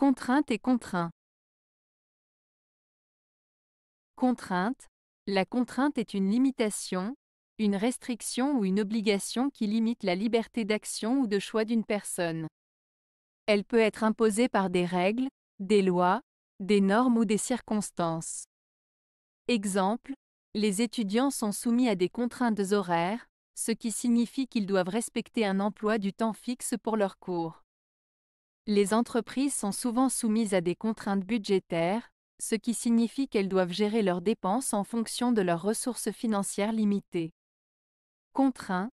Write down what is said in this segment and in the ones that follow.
Contrainte et contraint. Contrainte. La contrainte est une limitation, une restriction ou une obligation qui limite la liberté d'action ou de choix d'une personne. Elle peut être imposée par des règles, des lois, des normes ou des circonstances. Exemple, les étudiants sont soumis à des contraintes horaires, ce qui signifie qu'ils doivent respecter un emploi du temps fixe pour leurs cours. Les entreprises sont souvent soumises à des contraintes budgétaires, ce qui signifie qu'elles doivent gérer leurs dépenses en fonction de leurs ressources financières limitées. Contraint.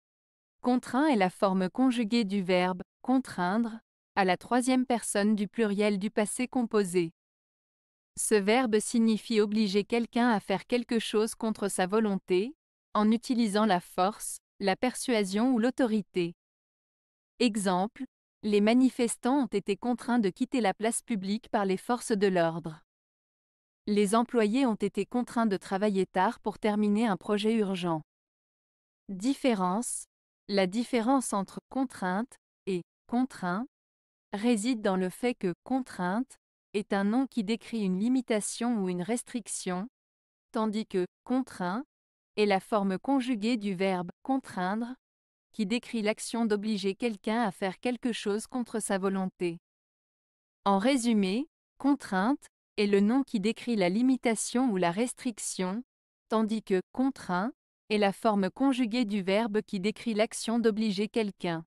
Contraint est la forme conjuguée du verbe contraindre, à la troisième personne du pluriel du passé composé. Ce verbe signifie obliger quelqu'un à faire quelque chose contre sa volonté, en utilisant la force, la persuasion ou l'autorité. Exemple, les manifestants ont été contraints de quitter la place publique par les forces de l'ordre. Les employés ont été contraints de travailler tard pour terminer un projet urgent. Différence. La différence entre contrainte et contraint réside dans le fait que contrainte est un nom qui décrit une limitation ou une restriction, tandis que contraint est la forme conjuguée du verbe contraindre, qui décrit l'action d'obliger quelqu'un à faire quelque chose contre sa volonté. En résumé, contrainte est le nom qui décrit la limitation ou la restriction, tandis que contraint est la forme conjuguée du verbe qui décrit l'action d'obliger quelqu'un.